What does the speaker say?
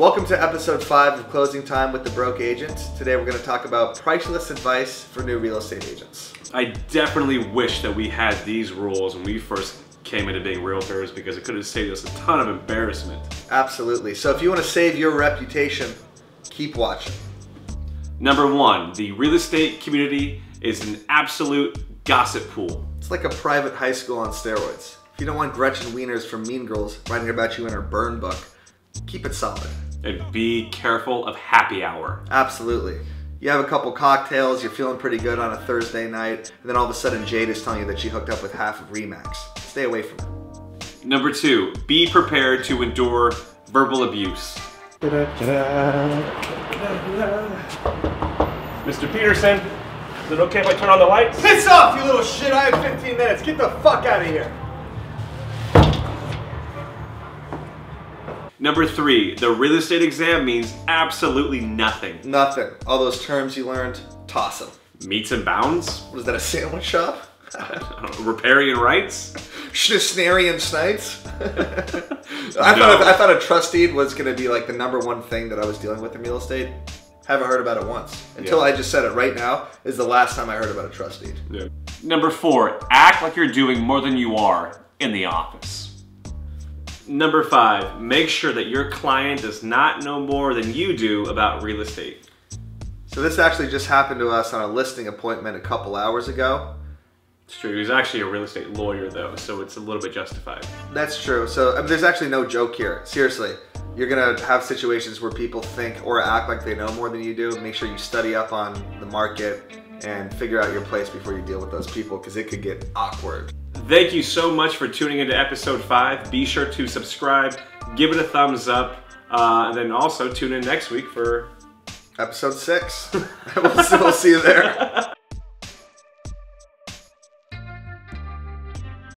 Welcome to episode five of Closing Time with the Broke Agent. Today we're going to talk about priceless advice for new real estate agents. I definitely wish that we had these rules when we first came into being realtors because it could have saved us a ton of embarrassment. Absolutely. So if you want to save your reputation, keep watching. Number one, the real estate community is an absolute gossip pool. It's like a private high school on steroids. If you don't want Gretchen Wieners from Mean Girls writing about you in her burn book, keep it solid. And be careful of happy hour. Absolutely. You have a couple cocktails, you're feeling pretty good on a Thursday night, and then all of a sudden Jade is telling you that she hooked up with half of Remax. Stay away from it. Number two, be prepared to endure verbal abuse. Mr. Peterson, is it okay if I turn on the lights? Piss off, you little shit! I have 15 minutes. Get the fuck out of here. Number three, the real estate exam means absolutely nothing. Nothing. All those terms you learned, toss them. Metes and bounds? What is that, a sandwich shop? Riparian rights? Schnisnarian Snipes? I, thought, I thought a trust deed was going to be like the number one thing that I was dealing with in real estate. Haven't heard about it once. Until Yeah. I just said it right now is the last time I heard about a trust deed. Yeah. Number four, act like you're doing more than you are in the office. Number five, make sure that your client does not know more than you do about real estate. So this actually just happened to us on a listing appointment a couple hours ago. It's true, he's actually a real estate lawyer though, so it's a little bit justified. That's true. So I mean, there's actually no joke here. Seriously, you're gonna have situations where people think or act like they know more than you do. Make sure you study up on the market and figure out your place before you deal with those people because it could get awkward. Thank you so much for tuning into episode five. Be sure to subscribe, give it a thumbs up, uh, and then also tune in next week for Episode six. we'll, we'll see you there.